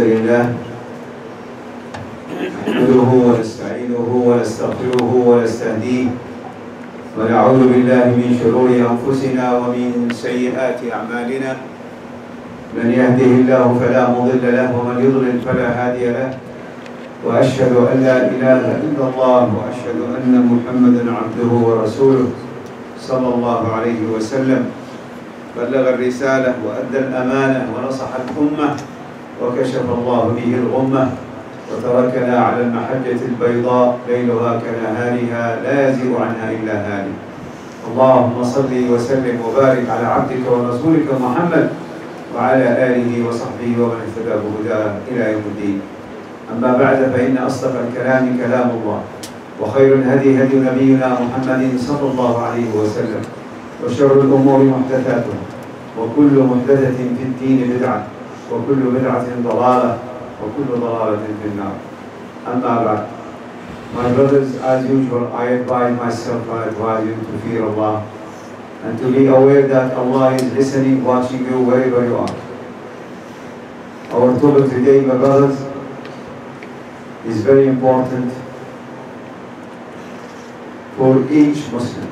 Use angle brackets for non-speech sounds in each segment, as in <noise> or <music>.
لله. نحمده ونستعينه ونستغفره ونستهديه. ونعوذ بالله من شرور أنفسنا ومن سيئات أعمالنا. من يهده الله فلا مضل له ومن يضلل فلا هادي له. وأشهد أن لا إله إلا الله وأشهد أن محمدا عبده ورسوله صلى الله عليه وسلم. بلغ الرسالة وأدى الأمانة ونصح الأمة. وكشف الله به الغمة وتركنا على المحجة البيضاء ليلها كنهارها لا يزيغ عنها إلا هالك. اللهم صل وسلم وبارك على عبدك ورسولك محمد وعلى آله وصحبه ومن اهتدى بهداه إلى يوم الدين. أما بعد فإن أصدق الكلام كلام الله وخير الهدي هدي نبينا محمد صلى الله عليه وسلم وشر الأمور محدثاتها وكل محدثة في الدين بدعة. وكل بدعة ضلالة وكل ضلالة في النار أما بعد My brothers, as usual, I advise myself and advise you to fear Allah and to be aware that Allah is listening, watching you wherever you are. Our topic today, my brothers, is very important for each Muslim.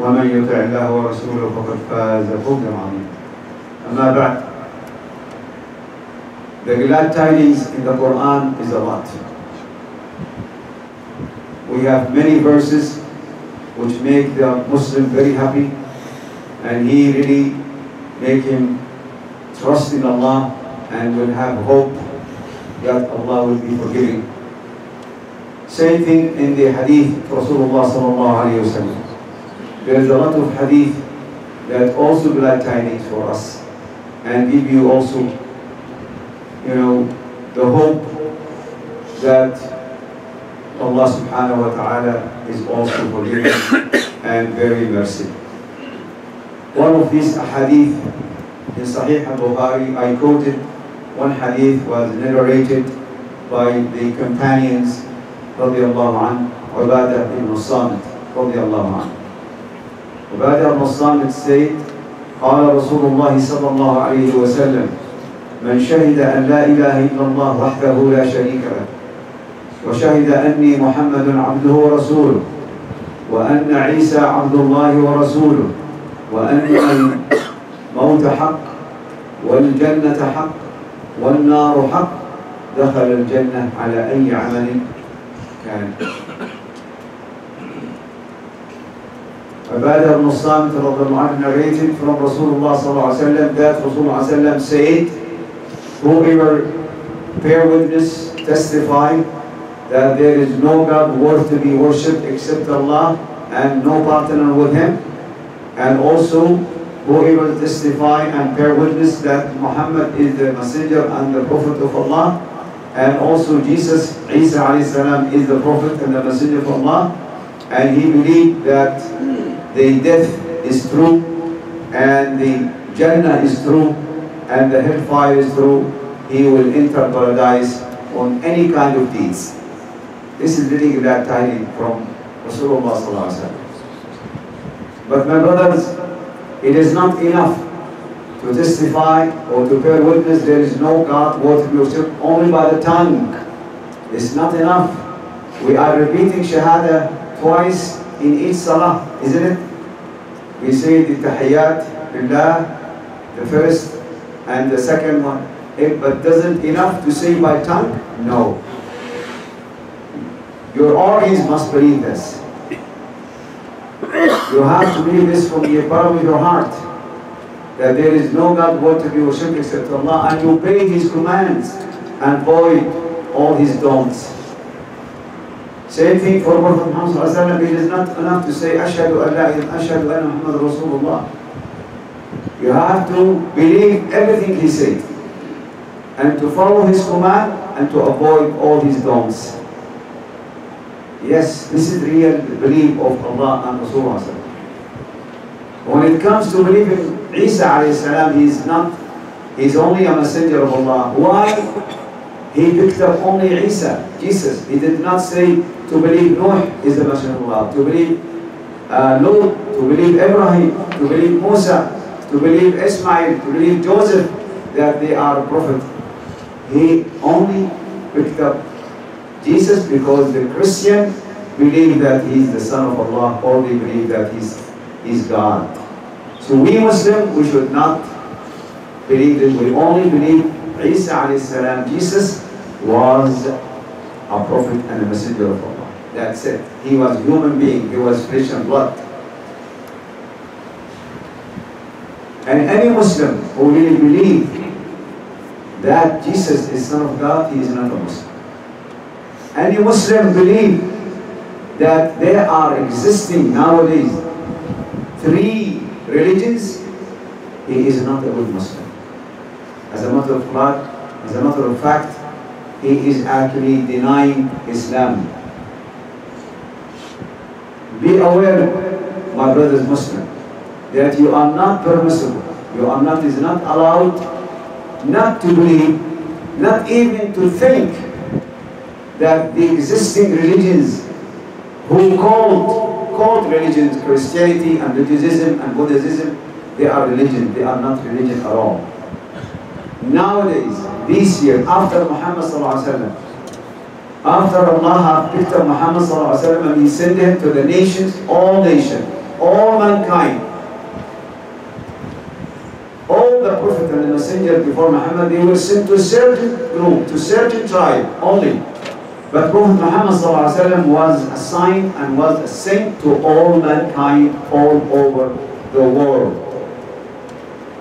ومن يطع الله ورسوله فقد فاز فوزا عظيما أما بعد The glad tidings in the Quran is a lot. We have many verses which make the Muslim very happy and he really make him trust in Allah and will have hope that Allah will be forgiving. Same thing in the hadith of Rasulullah sallallahu alayhi wa sallam. There is a lot of hadith that also glad tidings for us and give you also, you know, the hope that Allah subhanahu wa ta'ala is also forgiving and very merciful. One of these hadith in Sahih al-Bukhari, I quoted one hadith was narrated by the companions radiallahu anhu, Ubadah ibn Samit radiallahu anhu. وبعد الصامت said قال رسول الله صلى الله عليه وسلم من شهد أن لا إله إلا الله وحده لا شريك له وشهد أني محمد عبده ورسوله وأن عيسى عبد الله ورسوله وأن الموت حق والجنة حق والنار حق دخل الجنة على أي عمل كان Ubadah ibn Samit narrated from Rasulullah sallallahu that Rasulullah sallallahu said, whoever bear witness, testify that there is no God worth to be worshipped except Allah and no partner with Him, and also whoever testify and bear witness that Muhammad is the messenger and the prophet of Allah, and also Jesus, Isa is the prophet and the messenger of Allah, and he believed that the death is true and the Jannah is true and the hellfire is true, he will enter paradise on any kind of deeds. This is really glad tidings from Rasulullah. But my brothers, it is not enough to testify or to bear witness there is no God worth worship only by the tongue. It's not enough. We are repeating Shahada twice in each salah, isn't it? We say the tahiyyat billah, the first and the second one. It, but doesn't enough to say by tongue? No. Your organs must believe this. You have to believe this from the bottom of your heart. That there is no God worth to be worshipped except Allah and you obey His commands and avoid all His don'ts. Same thing for Prophet Muhammad it is not enough to say Ashhadu an la ilaha Ashhadu Muhammad Rasulullah. You have to believe everything he said. and to follow his command and to avoid all his don'ts. Yes, this is real belief of Allah and Rasulullah. When it comes to believing Isa alayhi salam, he is not, he is only a messenger of Allah. Why? He picked up only Isa, Jesus. He did not say to believe Noah is the messenger of Allah, to believe uh, to believe Abraham, to believe Musa, to believe Ismail, to believe Joseph, that they are prophet. He only picked up Jesus because the Christian believe that he is the son of Allah or they believe that he's, he's God. So we Muslim, we should not believe that. We only believe Isa alayhi salam, Jesus was a prophet and a messenger of Allah. That's it. He was human being. He was flesh and blood. And any Muslim who really believe that Jesus is Son of God, he is not a Muslim. Any Muslim believe that there are existing nowadays three religions, he is not a good Muslim. As a matter of fact, as a matter of fact, he is actually denying Islam. Be aware, my brothers Muslim, that you are not permissible. You are not is not allowed not to believe, not even to think that the existing religions who called called religions Christianity and Judaism and Buddhism, they are religion. They are not religion at all. Nowadays, this year, after Muhammad sallallahu after Allah had picked up Muhammad sallallahu and He sent him to the nations, all nations, all mankind, all the prophet and the messenger before Muhammad, they were sent to certain group, to certain tribe only. But Prophet Muhammad was assigned and was sent to all mankind all over the world.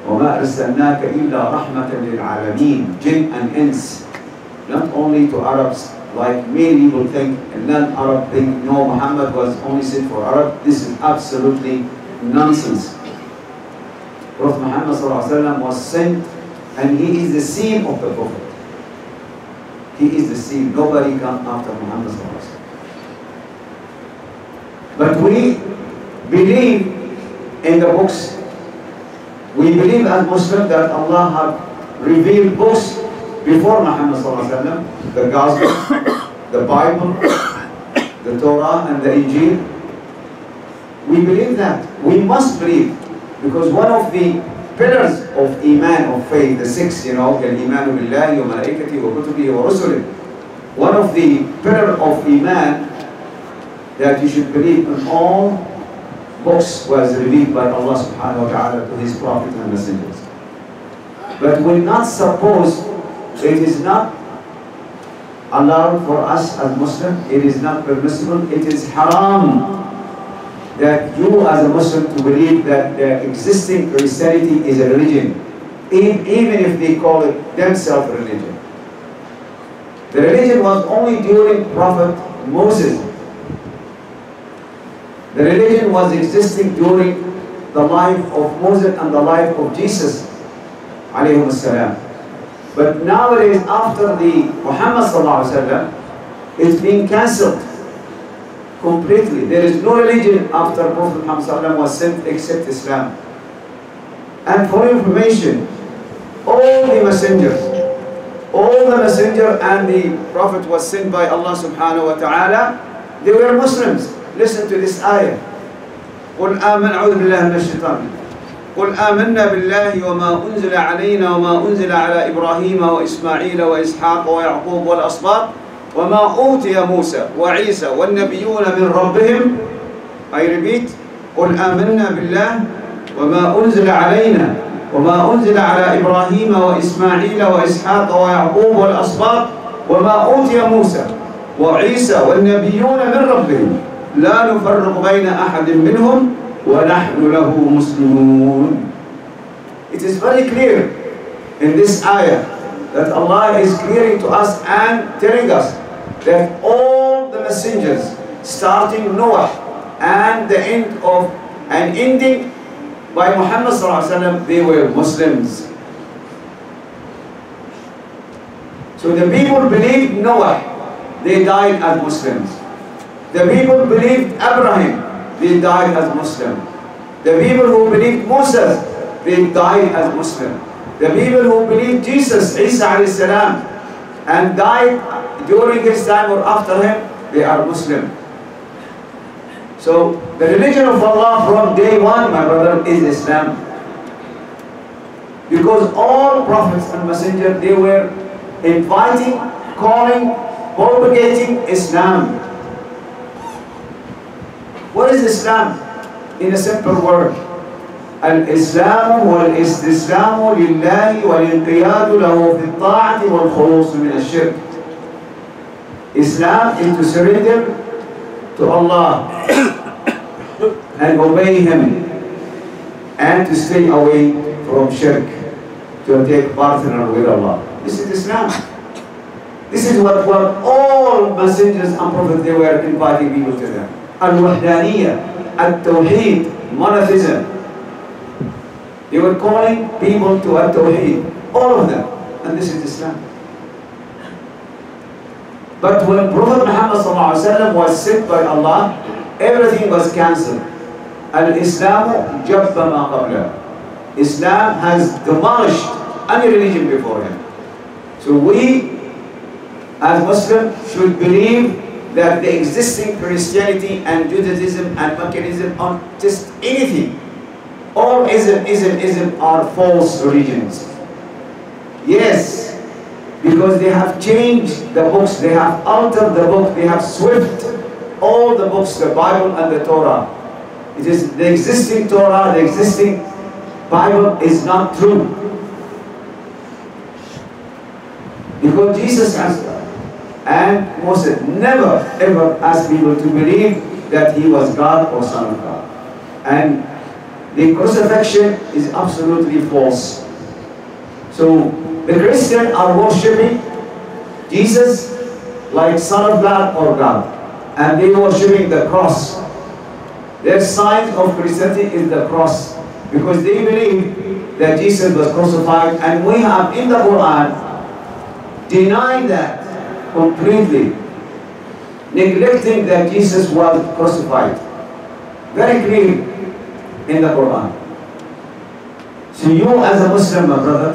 وما أرسلناك إلا رحمة للعالمين jinn and ins not only to Arabs like many people think and non-Arab think no Muhammad was only sent for Arab this is absolutely nonsense Prophet Muhammad ﷺ was sent and he is the seal of the Prophet he is the seal. Nobody comes after Muhammad But we believe in the books. We believe as Muslims that Allah had revealed books before Muhammad the Gospel, <coughs> the Bible, <coughs> the Torah and the Injil. We believe that. We must believe because one of the pillars of Iman, of faith, the six, you know, Iman billahi wa malaikati wa kutubi wa rusulim. One of the pillar of Iman that you should believe in all books was revealed by Allah subhanahu wa ta'ala to his prophets and messengers. But we're not supposed, it is not allowed for us as Muslims, it is not permissible, it is haram that you as a Muslim to believe that the existing Christianity is a religion, even if they call it themselves religion. The religion was only during Prophet Moses. The religion was existing during the life of Moses and the life of Jesus But nowadays, after the Muhammad it's being cancelled completely. There is no religion after Prophet Muhammad was sent except Islam. And for information, all the messengers, all the messenger and the Prophet was sent by Allah subhanahu wa ta'ala, they were Muslims. Listen to this ayah. قل آمن أعوذ بالله من الشيطان قل آمنا بالله وما أنزل علينا وما أنزل على إبراهيم وإسماعيل وإسحاق ويعقوب والأسباط وما أوتي موسى وعيسى والنبيون من ربهم. I repeat قل آمنا بالله وما أنزل علينا وما أنزل على إبراهيم وإسماعيل وإسحاق ويعقوب والأسباط وما أوتي موسى وعيسى والنبيون من ربهم. لا نفرق بين أحد منهم ونحن له مسلمون It is very clear in this ayah that Allah is clearing to us and telling us that all the messengers, starting Noah and the end of and ending by Muhammad they were Muslims. So the people believed Noah, they died as Muslims. The people believed Abraham, they died as Muslims. The people who believed Moses, they died as Muslims. The people who believed Jesus, Isa salam, and died during his time or after him, they are Muslim. So the religion of Allah from day one, my brother, is Islam. Because all prophets and messengers, they were inviting, calling, propagating Islam. What is Islam? In a simple word. الإسلام هو الاستسلام لله والانقياد له في الطاعة والخلوص من الشرك. Islam is to surrender to Allah <coughs> and obey Him and to stay away from shirk, to take partner with Allah. This is Islam. This is what, what all messengers and prophets they were inviting people to them. Al-Wahdaniyah, Al-Tawheed, monotheism. They were calling people to Al-Tawheed, all of them. And this is Islam. But when Prophet Muhammad was sent by Allah, everything was cancelled. Al-Islam jabba ma qabla. Islam has demolished any religion before him. So we, as Muslims, should believe that the existing Christianity and Judaism and mechanism are just anything. All ism, ism, ism are false religions. Yes, because they have changed the books, they have altered the book, they have swept all the books, the Bible and the Torah. It is the existing Torah, the existing Bible is not true. Because Jesus has and Moses never ever asked people to believe that he was God or Son of God. And the crucifixion is absolutely false. So the Christians are worshipping Jesus like Son of God or God. And they are worshipping the cross. Their sign of Christianity is the cross. Because they believe that Jesus was crucified. And we have in the Quran denied that completely, neglecting that Jesus was crucified. Very clear in the Quran. So you as a Muslim, my brother,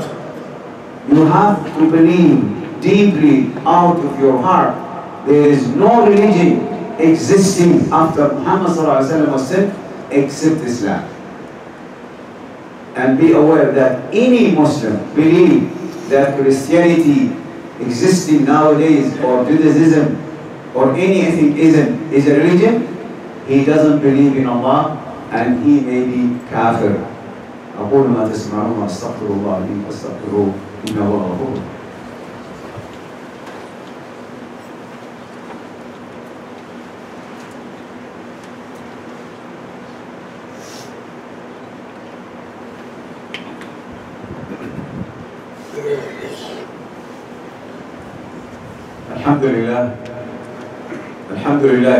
you have to believe deeply out of your heart there is no religion existing after Muhammad was sent except Islam. And be aware that any Muslim believe that Christianity existing nowadays or Judaism or anything isn't is a religion, he doesn't believe in Allah and he may be kafir. أقول ما تسمعون واستغفر الله لي فاستغفروه إنه هو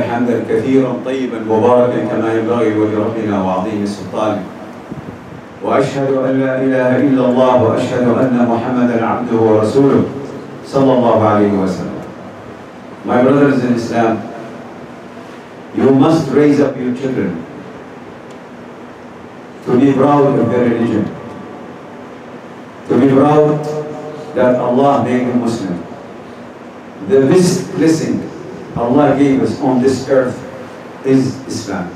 حمدا كثيرا طيبا مباركا كما ينبغي لربنا وعظيم سلطانه واشهد ان لا اله الا الله واشهد ان محمدا عبده ورسوله صلى الله عليه وسلم My brothers in Islam, you must raise up your children to be proud of their religion, to be proud that Allah made them Muslim. The best blessing Allah gave us on this earth is Islam.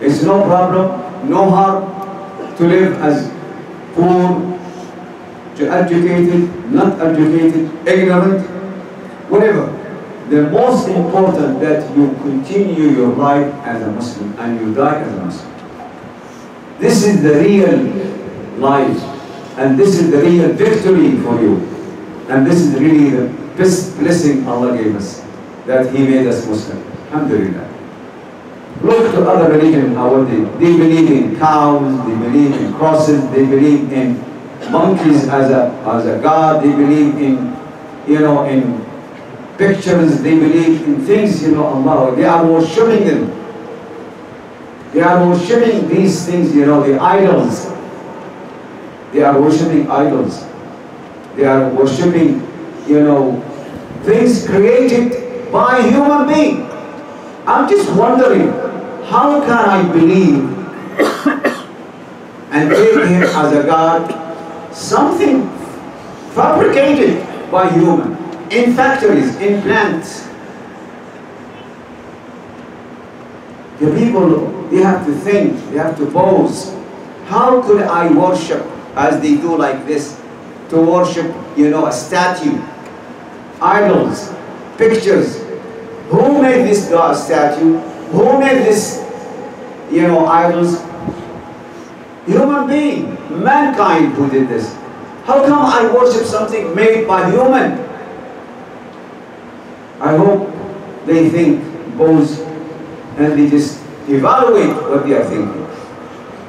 It's no problem, no harm to live as poor, to educated, not educated, ignorant, whatever. The most important that you continue your life as a Muslim and you die as a Muslim. This is the real life and this is the real victory for you. And this is really the best blessing Allah gave us, that He made us Muslim. Alhamdulillah. Look to other religions, how they, they believe in cows, they believe in crosses, they believe in monkeys as a, as a god, they believe in, you know, in pictures, they believe in things, you know, Allah. They are worshipping them. They are worshipping these things, you know, the idols. They are worshipping idols. They are worshipping, you know, things created by human being. I'm just wondering, how can I believe and take him as a God, something fabricated by human, in factories, in plants. The people, they have to think, they have to pose. How could I worship as they do like this? To worship, you know, a statue, idols, pictures. Who made this God statue? Who made this, you know, idols? Human being, mankind who did this. How come I worship something made by human? I hope they think, pose, and they just evaluate what they are thinking.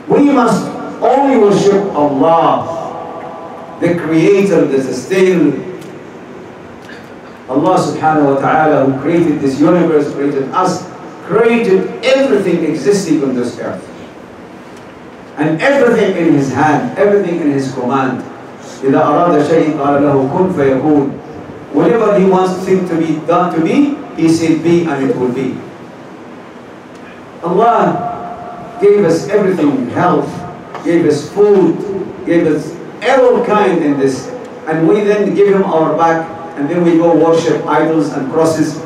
We must only worship Allah, the creator, the sustainer. Allah subhanahu wa ta'ala who created this universe, created us, created everything existing on this earth. And everything in his hand, everything in his command. إذا أراد شيء قال له كن فيكون. Whenever he wants thing to be done to be, he said be and it will be. Allah gave us everything, health, gave us food, gave us all kind in this. And we then give him our back and then we go worship idols and crosses.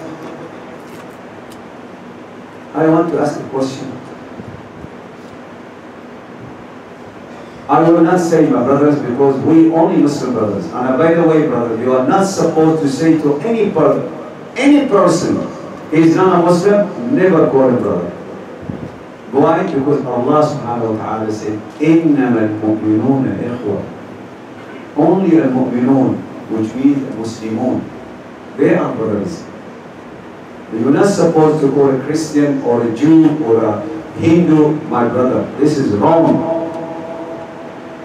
I want to ask a question. I will not say my brothers because we only Muslim brothers. And by the way, brother, you are not supposed to say to any person, any person, he is not a Muslim, never call him brother. Why? Because Allah subhanahu wa ta'ala said, إِنَّمَا الْمُؤْمِنُونَ إِخْوَةً only al-mu'minun, which means Muslimun. They are brothers. You're not supposed to call a Christian or a Jew or a Hindu my brother. This is wrong.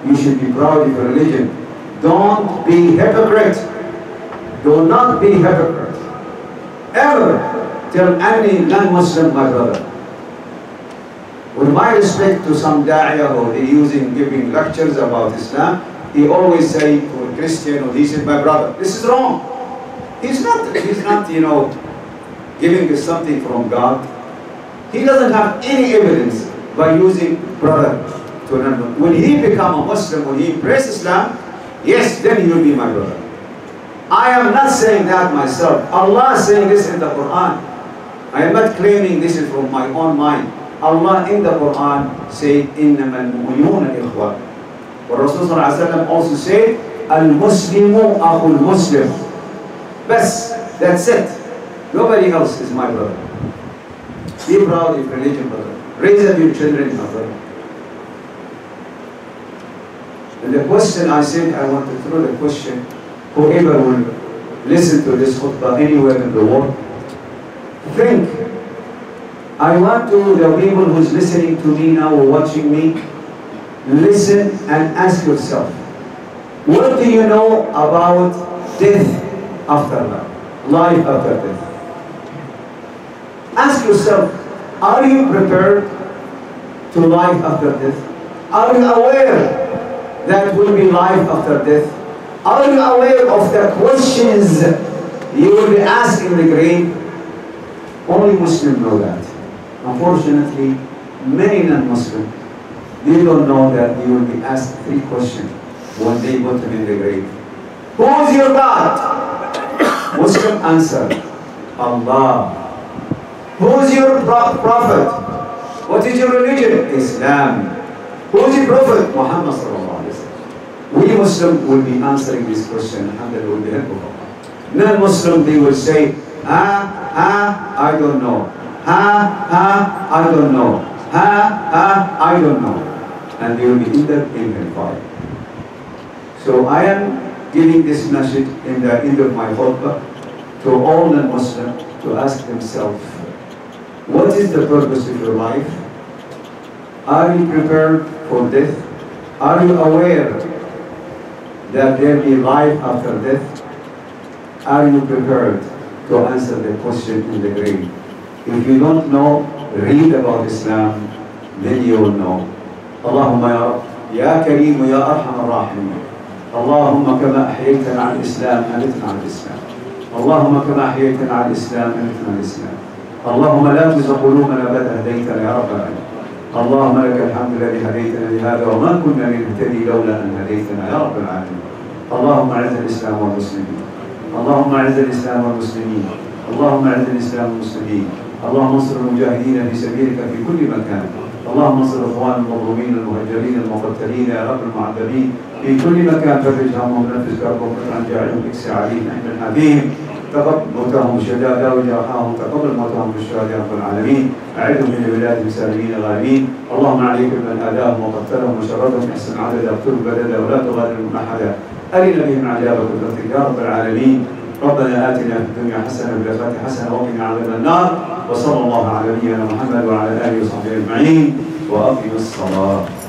You should be proud of your religion. Don't be hypocrite. Do not be hypocrite. Ever tell any non-Muslim my brother. With my respect to some da'iyah who they using giving lectures about Islam, he always say to a Christian or he said my brother. This is wrong. He's not, he's not, you know, giving us something from God. He doesn't have any evidence by using brother to another. When he become a Muslim, when he embrace Islam, yes, then he will be my brother. I am not saying that myself. Allah is saying this in the Quran. I am not claiming this is from my own mind. Allah in the Quran said, إِنَّمَا الْمُؤْمِنُونَ إِخْوَةً Rasul also said, Al-Muslimu akhul Muslim. Bas, that's it. Nobody else is my brother. Be proud of your religion, brother. Raise up your children, brother. And the question I said, I want to throw the question, whoever will listen to this khutbah anywhere in the world, think, I want to, the people who's listening to me now or watching me, listen and ask yourself, what do you know about death after life, life after death? Ask yourself, are you prepared to life after death? Are you aware that will be life after death? Are you aware of the questions you will be asked in the grave? Only Muslims know that. Unfortunately, many non-Muslims, they don't know that you will be asked three questions when they put them in the grave. Who is your God? Muslim answer, Allah. Who is your pro prophet? What is your religion? Islam. Who is your prophet? Muhammad sallallahu alaihi wasallam. We Muslim will be answering this question and they will be helpful. Non-Muslim, they will say, ah, ah, I don't know. Ha, ha, I don't know. Ha, ha, I don't know. And they will be in the in fire. So I am giving this message in the end of my khutbah to all non-Muslims to ask themselves, what is the purpose of your life? Are you prepared for death? Are you aware that there will be life after death? Are you prepared to answer the question in the grave? If you don't know, read about Islam, then you will know. اللهم يا رب يا كريم يا أرحم الراحمين. اللهم كما أحييتنا على الإسلام أمتنا على الإسلام. اللهم كما أحييتنا على الإسلام أمتنا على الإسلام. اللهم لا تزغ قلوبنا بعد هديتنا يا رب العالمين. اللهم لك الحمد الذي هديتنا لهذا وما كنا لنهتدي لولا أن هديتنا يا رب العالمين. اللهم أعز الإسلام والمسلمين. اللهم أعز الإسلام والمسلمين. اللهم أعز الإسلام والمسلمين. اللهم انصر المجاهدين في سبيلك في كل مكان. اللهم انصر اخوان المظلومين المهجرين المقتلين يا رب المعذبين. في كل مكان فرج همهم نفس كربهم عن جاعلهم إكس عليهم إحنا حبيبهم تقبل موتاهم شهداء وجرحاهم تقبل موتاهم بالشهداء يا رب العالمين. اعدهم من البلاد سالمين غالبين اللهم عليك بمن اذاهم وقتلهم وشردهم. احسن عددا اقتلوا بددا ولا تغادر أحدا. أرنا بهم عذابك برحمتك يا رب العالمين. ربنا آتنا في الدنيا حسنة وفي الآخرة حسنة وقنا عذاب النار. وصلى الله على نبينا محمد وعلى آله وصحبه أجمعين. وأقم الصلاة.